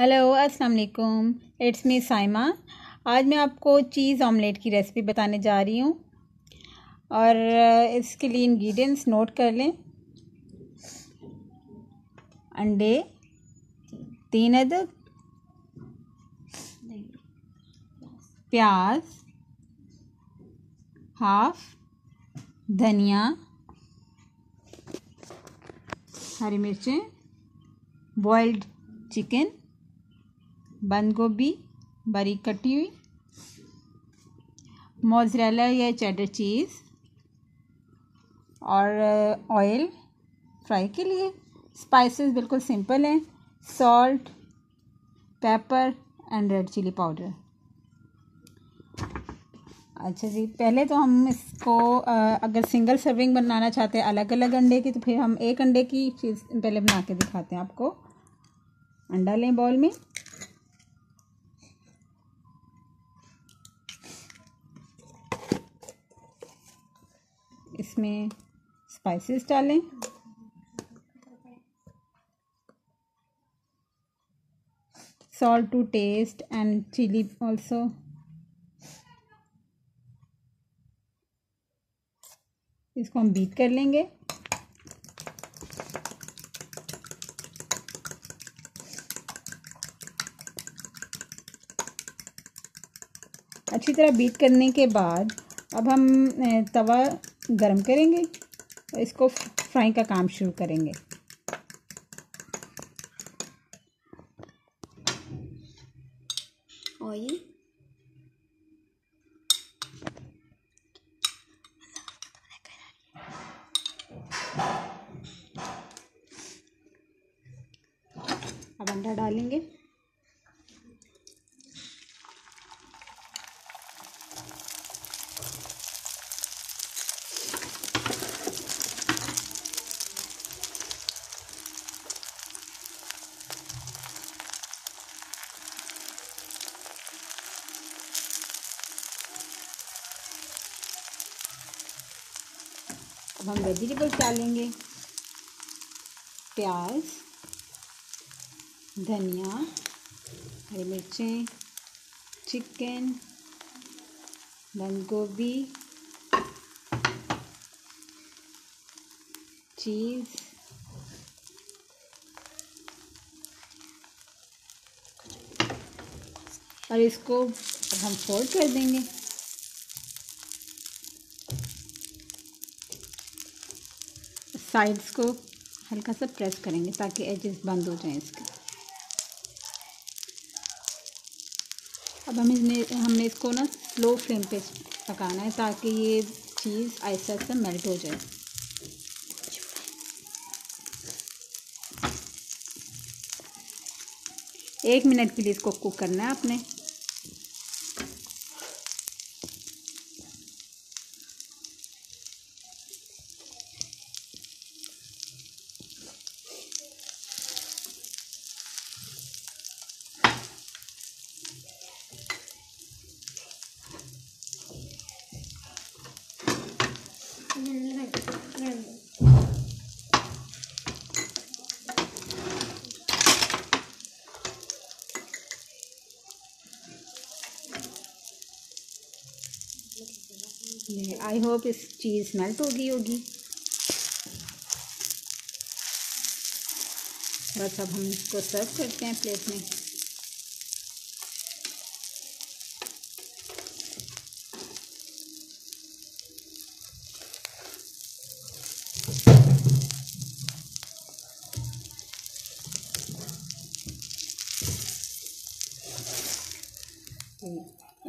Hello अस्सलाम वालेकुम it's me Saima. आज मैं आपको चीज़ ऑमलेट की रेसिपी बताने जा रही हूँ। और इसके लिए इंग्रेडिएंट्स नोट कर लें। अंडे, तीन अदद प्याज, हाफ़, धनिया, हरी मिर्चें बॉइल्ड चिकन बंद गोभी बारीक कटी हुई, मोजरेला या चेडर चीज़, और ऑयल फ्राई के लिए। स्पाइसेस बिल्कुल सिंपल हैं, salt, pepper and red chilli powder. अच्छा जी, पहले तो हम इसको अगर सिंगल सर्विंग बनाना चाहते हैं अलग अलग अंडे की तो फिर हम एक अंडे की चीज़ पहले बना के दिखाते हैं आपको। अंडा लें बॉल में। इसमें स्पाइसेस डालें। Salt to taste and chili also इसको हम बीट कर लेंगे। अच्छी तरह बीट करने के बाद अब हम तवा गरम करेंगे और इसको फ्राई का काम शुरू करेंगे। ऑयल अब अंडा डालेंगे। अब हम वेजिटेबल्स डालेंगे। प्याज, धनिया, हरी मिर्चें, चिकन बंद गोभी चीज़। और इसको हम फोल्ड कर देंगे। साइड्स को हल्का सा प्रेस करेंगे ताकि एजेस बंद हो जाएँ इसके। अब हम इसमें हमने इसको ना स्लो फ्लेम पे पकाना है ताकि ये चीज़ ऐसा ऐसा मेल्ट हो जाए। एक मिनट के लिए इसको कुक करना है आपने। आई होप इस चीज़ मेल्ट हो गई होगी। बस अब हम इसको सर्व करते हैं प्लेट में।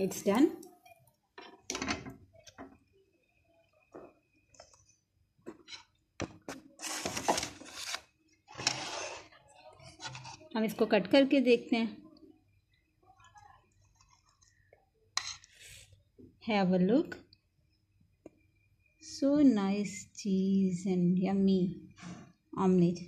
It's done. हम इसको कट करके देखते हैं। Have a look so nice cheese and yummy omelette